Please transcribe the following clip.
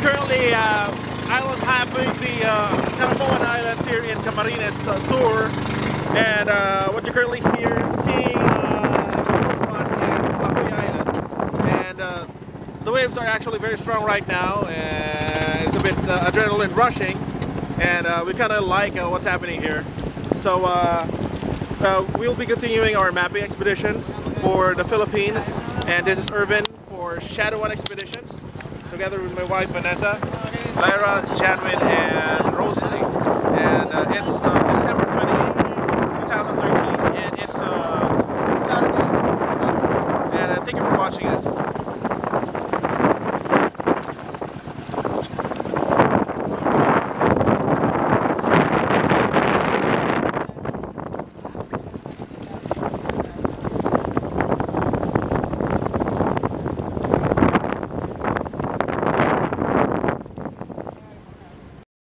currently uh, island hopping the uh, Islands here in Camarines uh, Sur, and uh, what you're currently here seeing uh, Island, and uh, the waves are actually very strong right now, and it's a bit uh, adrenaline rushing, and we kind of like what's happening here. So we'll be continuing our mapping expeditions for the Philippines, and this is Ervin for Schadow1 Expeditions, together with my wife Vanessa, Lyra, Janwin, and Rosalie. And uh, it's uh, December 28, 2013, and it's uh, Saturday. And uh, thank you for watching us.